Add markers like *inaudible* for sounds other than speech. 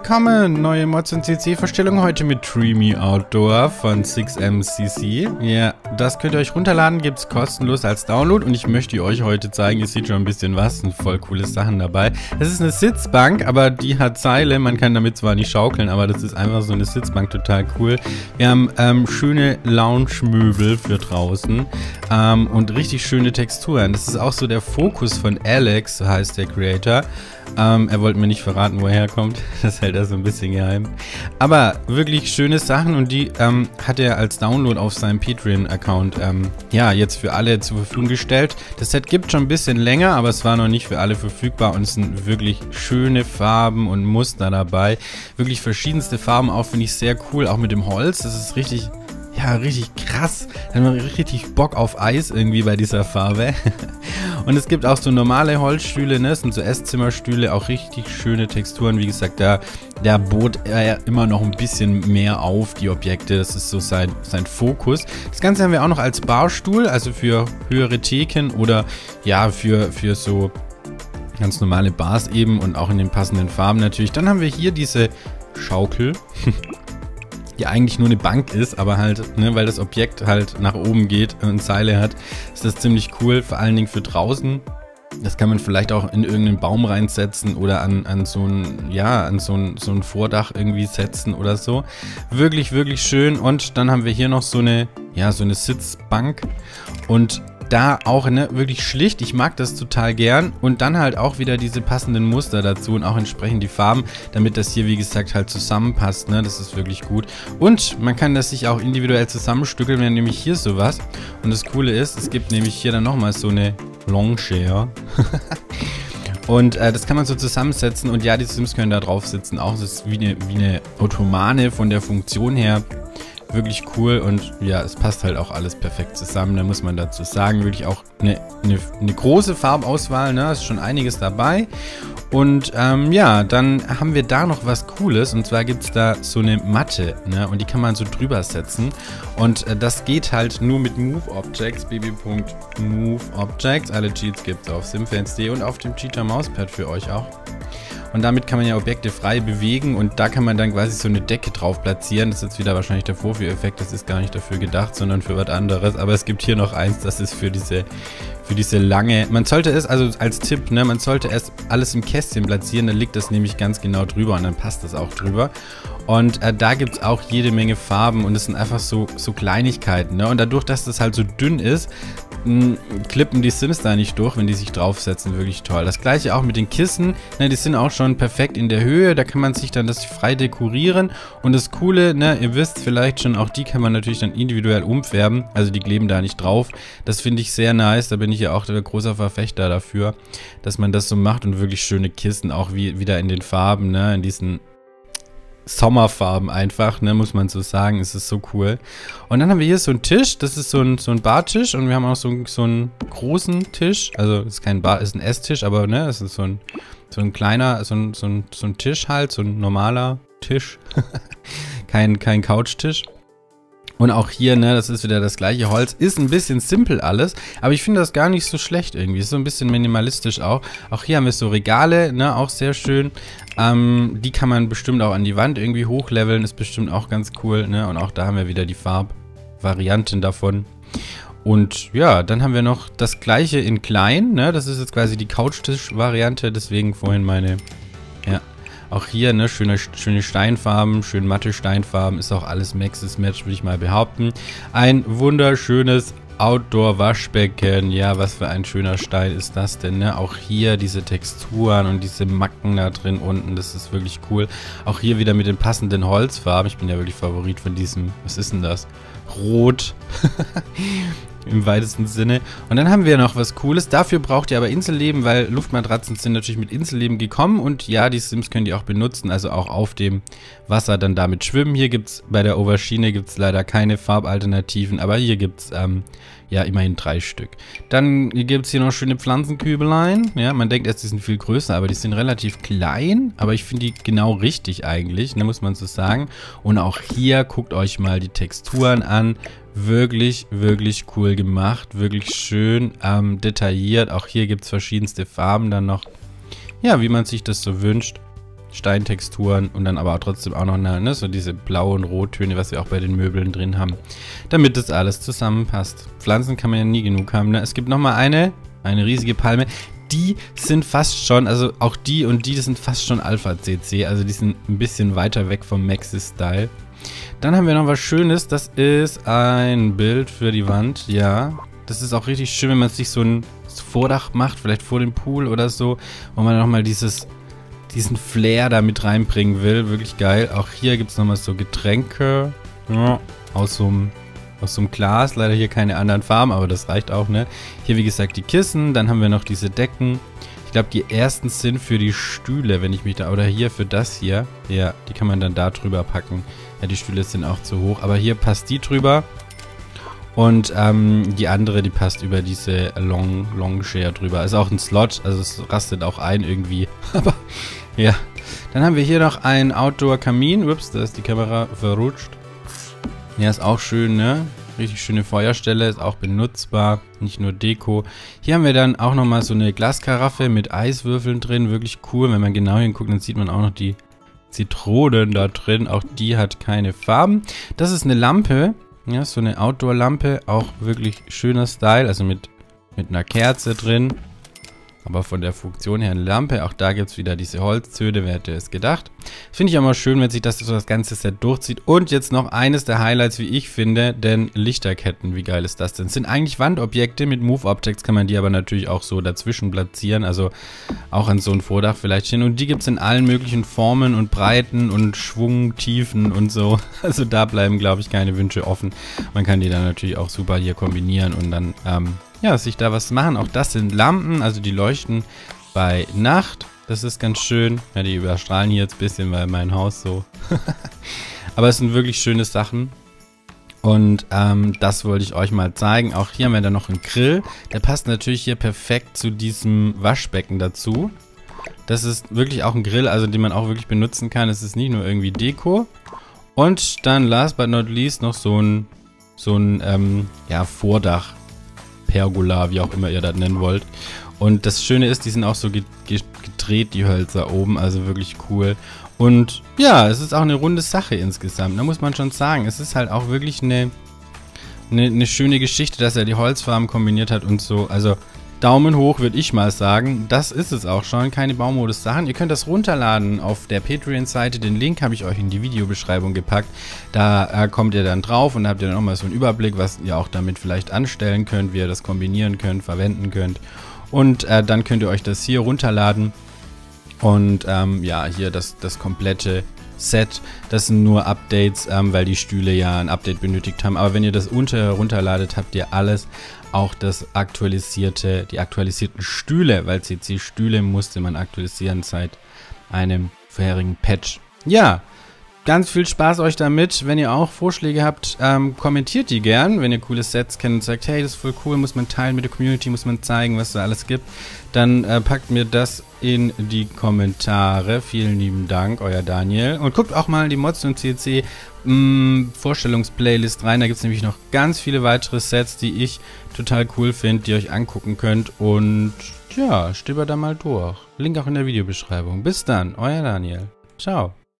willkommen! Neue Mods und CC-Vorstellung heute mit Dreamy Outdoor von 6MCC. Ja, das könnt ihr euch runterladen, gibt es kostenlos als Download und ich möchte euch heute zeigen, ihr seht schon ein bisschen was, sind voll coole Sachen dabei. Das ist eine Sitzbank, aber die hat Seile, man kann damit zwar nicht schaukeln, aber das ist einfach so eine Sitzbank, total cool. Wir haben ähm, schöne Lounge-Möbel für draußen ähm, und richtig schöne Texturen. Das ist auch so der Fokus von Alex, heißt der Creator. Ähm, er wollte mir nicht verraten, woher er kommt. *laughs* Das hält er so ein bisschen geheim. Aber wirklich schöne Sachen und die ähm, hat er als Download auf seinem Patreon-Account ähm, ja jetzt für alle zur Verfügung gestellt. Das Set gibt schon ein bisschen länger, aber es war noch nicht für alle verfügbar und es sind wirklich schöne Farben und Muster dabei. Wirklich verschiedenste Farben auch, finde ich sehr cool. Auch mit dem Holz, das ist richtig ja, richtig krass. Da hat man richtig Bock auf Eis irgendwie bei dieser Farbe. *laughs* Und es gibt auch so normale Holzstühle, ne? Das sind so Esszimmerstühle, auch richtig schöne Texturen. Wie gesagt, da, da bot er immer noch ein bisschen mehr auf, die Objekte. Das ist so sein, sein Fokus. Das Ganze haben wir auch noch als Barstuhl, also für höhere Theken oder ja, für, für so ganz normale Bars eben und auch in den passenden Farben natürlich. Dann haben wir hier diese Schaukel. *laughs* die eigentlich nur eine Bank ist, aber halt, ne, weil das Objekt halt nach oben geht und Seile hat, ist das ziemlich cool, vor allen Dingen für draußen. Das kann man vielleicht auch in irgendeinen Baum reinsetzen oder an, an so ein, ja, an so ein, so ein Vordach irgendwie setzen oder so. Wirklich, wirklich schön. Und dann haben wir hier noch so eine, ja, so eine Sitzbank. Und da auch ne, wirklich schlicht. Ich mag das total gern. Und dann halt auch wieder diese passenden Muster dazu und auch entsprechend die Farben, damit das hier, wie gesagt, halt zusammenpasst. Ne? Das ist wirklich gut. Und man kann das sich auch individuell zusammenstückeln. Wir haben nämlich hier sowas. Und das Coole ist, es gibt nämlich hier dann nochmal so eine Longshare. *laughs* Und äh, das kann man so zusammensetzen und ja, die Sims können da drauf sitzen. Auch das ist wie eine, wie eine Ottomane von der Funktion her wirklich cool und ja, es passt halt auch alles perfekt zusammen. Da muss man dazu sagen, wirklich auch eine, eine, eine große Farbauswahl, ne? Ist schon einiges dabei. Und ähm, ja, dann haben wir da noch was Cooles und zwar gibt es da so eine Matte, ne? Und die kann man so drüber setzen. Und äh, das geht halt nur mit Move Objects, bb.move Objects. Alle Cheats gibt es auf simfans.de und auf dem Cheater Mauspad für euch auch. Und damit kann man ja Objekte frei bewegen und da kann man dann quasi so eine Decke drauf platzieren. Das ist jetzt wieder wahrscheinlich der Vorführeffekt, das ist gar nicht dafür gedacht, sondern für was anderes. Aber es gibt hier noch eins, das ist für diese, für diese lange... Man sollte es, also als Tipp, ne, man sollte es alles im Kästchen platzieren, dann liegt das nämlich ganz genau drüber und dann passt das auch drüber. Und äh, da gibt es auch jede Menge Farben und es sind einfach so, so Kleinigkeiten. Ne? Und dadurch, dass das halt so dünn ist, klippen die Sims da nicht durch, wenn die sich draufsetzen. Wirklich toll. Das gleiche auch mit den Kissen. Ne, die sind auch schon perfekt in der Höhe. Da kann man sich dann das frei dekorieren. Und das Coole, ne, ihr wisst vielleicht schon, auch die kann man natürlich dann individuell umfärben. Also die kleben da nicht drauf. Das finde ich sehr nice. Da bin ich ja auch der großer Verfechter dafür, dass man das so macht und wirklich schöne Kissen auch wie, wieder in den Farben, ne, in diesen Sommerfarben einfach, ne, muss man so sagen. Es ist so cool. Und dann haben wir hier so einen Tisch. Das ist so ein, so ein Bartisch. Und wir haben auch so, so einen großen Tisch. Also, es ist kein Bar, ist ein Esstisch, aber, ne, es ist so ein, so ein kleiner, so ein, so ein, so ein Tisch halt, so ein normaler Tisch. *laughs* kein, kein Couchtisch. Und auch hier, ne, das ist wieder das gleiche Holz. Ist ein bisschen simpel alles, aber ich finde das gar nicht so schlecht irgendwie. Ist so ein bisschen minimalistisch auch. Auch hier haben wir so Regale, ne, auch sehr schön. Ähm, die kann man bestimmt auch an die Wand irgendwie hochleveln, ist bestimmt auch ganz cool, ne. Und auch da haben wir wieder die Farbvarianten davon. Und ja, dann haben wir noch das gleiche in klein, ne. Das ist jetzt quasi die Couchtisch-Variante, deswegen vorhin meine, auch hier, ne, schöne, schöne Steinfarben, schön matte Steinfarben, ist auch alles Maxis Match, würde ich mal behaupten. Ein wunderschönes Outdoor-Waschbecken. Ja, was für ein schöner Stein ist das denn, ne? Auch hier diese Texturen und diese Macken da drin unten, das ist wirklich cool. Auch hier wieder mit den passenden Holzfarben. Ich bin ja wirklich Favorit von diesem, was ist denn das? Rot. *laughs* im weitesten Sinne. Und dann haben wir noch was Cooles. Dafür braucht ihr aber Inselleben, weil Luftmatratzen sind natürlich mit Inselleben gekommen. Und ja, die Sims könnt ihr auch benutzen, also auch auf dem Wasser dann damit schwimmen. Hier gibt es bei der Oberschiene gibt es leider keine Farbalternativen, aber hier gibt es ähm, ja immerhin drei Stück. Dann gibt es hier noch schöne Pflanzenkübelein. Ja, man denkt erst, die sind viel größer, aber die sind relativ klein. Aber ich finde die genau richtig eigentlich, ne, muss man so sagen. Und auch hier guckt euch mal die Texturen an wirklich, wirklich cool gemacht. Wirklich schön ähm, detailliert. Auch hier gibt es verschiedenste Farben dann noch. Ja, wie man sich das so wünscht. Steintexturen und dann aber trotzdem auch noch eine, ne, so diese blauen Rottöne, was wir auch bei den Möbeln drin haben, damit das alles zusammenpasst. Pflanzen kann man ja nie genug haben. Ne? Es gibt nochmal eine, eine riesige Palme. Die sind fast schon, also auch die und die, sind fast schon Alpha-CC, also die sind ein bisschen weiter weg vom Maxis-Style. Dann haben wir noch was Schönes, das ist ein Bild für die Wand, ja. Das ist auch richtig schön, wenn man sich so ein Vordach macht, vielleicht vor dem Pool oder so, wo man nochmal diesen Flair da mit reinbringen will. Wirklich geil. Auch hier gibt es nochmal so Getränke ja, aus so einem aus so einem Glas. Leider hier keine anderen Farben, aber das reicht auch, ne? Hier, wie gesagt, die Kissen. Dann haben wir noch diese Decken. Ich glaube, die ersten sind für die Stühle, wenn ich mich da... Oder hier für das hier. Ja, die kann man dann da drüber packen. Ja, die Stühle sind auch zu hoch. Aber hier passt die drüber. Und ähm, die andere, die passt über diese Long, Long Share drüber. Ist auch ein Slot, also es rastet auch ein irgendwie. *laughs* Aber ja. Dann haben wir hier noch einen Outdoor-Kamin. Ups, da ist die Kamera verrutscht. Ja, ist auch schön, ne? Richtig schöne Feuerstelle, ist auch benutzbar, nicht nur Deko. Hier haben wir dann auch nochmal so eine Glaskaraffe mit Eiswürfeln drin, wirklich cool. Wenn man genau hinguckt, dann sieht man auch noch die Zitronen da drin. Auch die hat keine Farben. Das ist eine Lampe, ja, so eine Outdoor-Lampe, auch wirklich schöner Style, also mit, mit einer Kerze drin. Aber von der Funktion her eine Lampe. Auch da gibt es wieder diese Holzzöde, wer hätte es gedacht. Finde ich auch mal schön, wenn sich das so das ganze Set durchzieht. Und jetzt noch eines der Highlights, wie ich finde, denn Lichterketten. Wie geil ist das denn? Das sind eigentlich Wandobjekte. Mit Move Objects kann man die aber natürlich auch so dazwischen platzieren. Also auch an so ein Vordach vielleicht hin. Und die gibt es in allen möglichen Formen und Breiten und Schwungtiefen und so. *laughs* Also da bleiben, glaube ich, keine Wünsche offen. Man kann die dann natürlich auch super hier kombinieren und dann ähm, ja, sich da was machen. Auch das sind Lampen, also die leuchten bei Nacht. Das ist ganz schön. Ja, die überstrahlen hier jetzt ein bisschen, weil mein Haus so... *laughs* Aber es sind wirklich schöne Sachen. Und ähm, das wollte ich euch mal zeigen. Auch hier haben wir dann noch einen Grill. Der passt natürlich hier perfekt zu diesem Waschbecken dazu. Das ist wirklich auch ein Grill, also den man auch wirklich benutzen kann. Es ist nicht nur irgendwie Deko. Und dann last but not least noch so ein, so ein ähm, ja, Vordach Pergola, wie auch immer ihr das nennen wollt. Und das Schöne ist, die sind auch so gedreht, die Hölzer oben, also wirklich cool. Und ja, es ist auch eine runde Sache insgesamt, da muss man schon sagen. Es ist halt auch wirklich eine, eine, eine schöne Geschichte, dass er die Holzfarben kombiniert hat und so. Also Daumen hoch, würde ich mal sagen. Das ist es auch schon. Keine Baumodus-Sachen. Ihr könnt das runterladen auf der Patreon-Seite. Den Link habe ich euch in die Videobeschreibung gepackt. Da äh, kommt ihr dann drauf und habt ihr dann nochmal so einen Überblick, was ihr auch damit vielleicht anstellen könnt, wie ihr das kombinieren könnt, verwenden könnt. Und äh, dann könnt ihr euch das hier runterladen. Und ähm, ja, hier das, das komplette Set. Das sind nur Updates, ähm, weil die Stühle ja ein Update benötigt haben. Aber wenn ihr das unter runterladet, habt ihr alles. Auch das aktualisierte, die aktualisierten Stühle, weil CC-Stühle musste man aktualisieren seit einem vorherigen Patch. Ja, Ganz viel Spaß euch damit. Wenn ihr auch Vorschläge habt, ähm, kommentiert die gern. Wenn ihr coole Sets kennt und sagt, hey, das ist voll cool, muss man teilen mit der Community, muss man zeigen, was da alles gibt, dann äh, packt mir das in die Kommentare. Vielen lieben Dank, euer Daniel. Und guckt auch mal in die Mods und CC mm, Vorstellungsplaylist rein. Da gibt es nämlich noch ganz viele weitere Sets, die ich total cool finde, die ihr euch angucken könnt. Und ja, stöber da mal durch. Link auch in der Videobeschreibung. Bis dann, euer Daniel. Ciao.